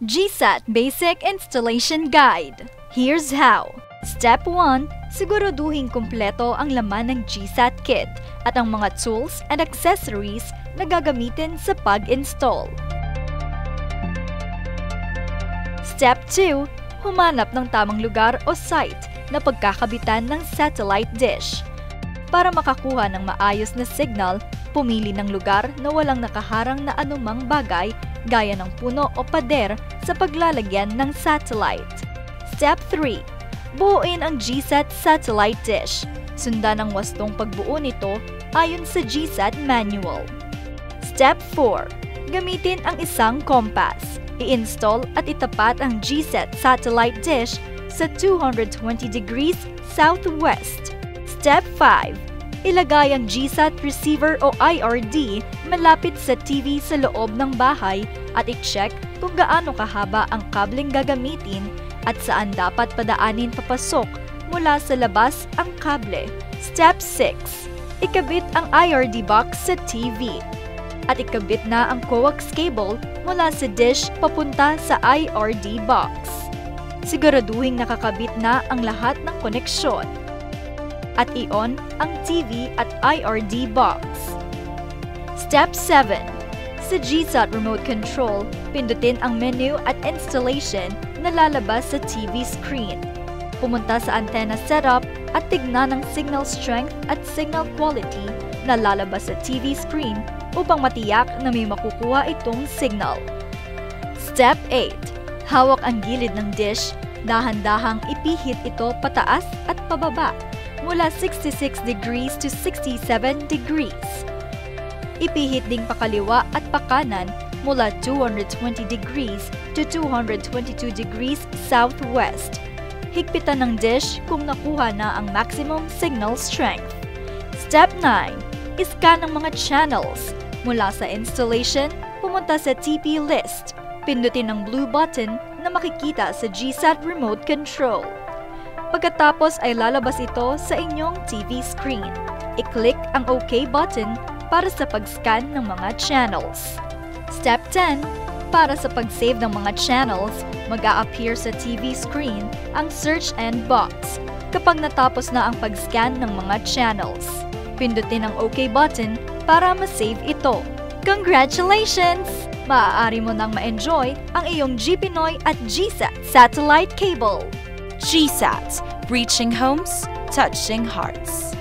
GSAT Basic Installation Guide. Here's how. Step 1. Siguraduhin kumpleto ang laman ng GSAT kit at ang mga tools and accessories na gagamitin sa pag-install. Step 2. Humanap ng tamang lugar o site na pagkakabitan ng satellite dish. Para makakuha ng maayos na signal, pumili ng lugar na walang nakaharang na anumang bagay gaya ng puno o pader sa paglalagyan ng satellite. Step 3. Buuin ang GSAT satellite dish. Sundan ang wastong pagbuo nito ayon sa GSAT manual. Step 4. Gamitin ang isang compass. I-install at itapat ang GSAT satellite dish sa 220 degrees southwest. Step 5 ilagay ang GSAT receiver o IRD malapit sa TV sa loob ng bahay at i-check kung gaano kahaba ang kableng gagamitin at saan dapat padaanin papasok mula sa labas ang kable. Step 6. Ikabit ang IRD box sa TV. At ikabit na ang coax cable mula sa dish papunta sa IRD box. Siguraduhin nakakabit na ang lahat ng koneksyon at i-on ang TV at IRD box. Step 7. Sa GSAT remote control, pindutin ang menu at installation na lalabas sa TV screen. Pumunta sa antenna setup at tignan ang signal strength at signal quality na lalabas sa TV screen upang matiyak na may makukuha itong signal. Step 8. Hawak ang gilid ng dish, dahan-dahang ipihit ito pataas at pababa mula 66 degrees to 67 degrees. Ipihit ding pakaliwa at pakanan mula 220 degrees to 222 degrees southwest. Higpitan ng dish kung nakuha na ang maximum signal strength. Step 9. Iscan ang mga channels. Mula sa installation, pumunta sa TP list. Pindutin ang blue button na makikita sa GSAT remote control. Pagkatapos ay lalabas ito sa inyong TV screen. I-click ang OK button para sa pag-scan ng mga channels. Step 10. Para sa pag-save ng mga channels, mag-a-appear sa TV screen ang search end box kapag natapos na ang pag-scan ng mga channels. Pindutin ang OK button para ma-save ito. Congratulations! Maaari mo nang ma-enjoy ang iyong GPinoy at GSAT satellite cable. GSAT, reaching homes, touching hearts.